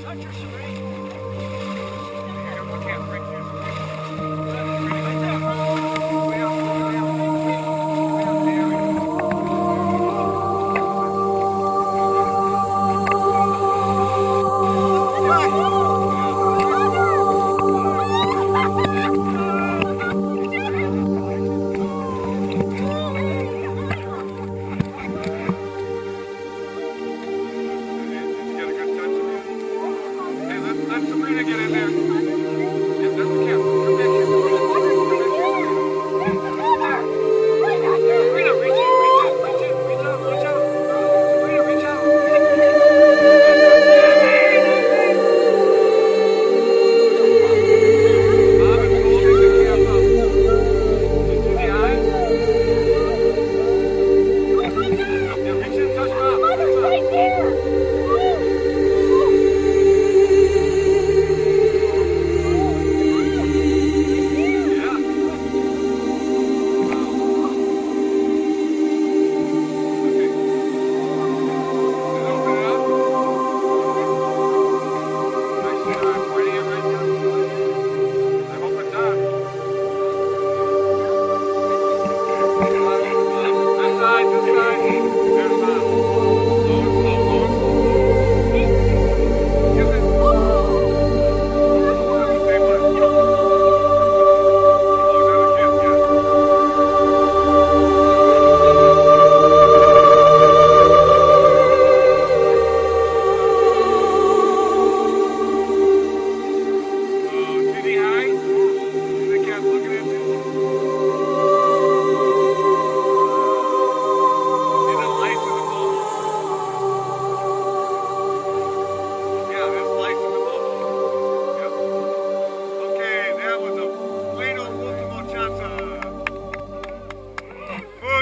Shut your screen. We're going to get it.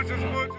Deutsches Volk.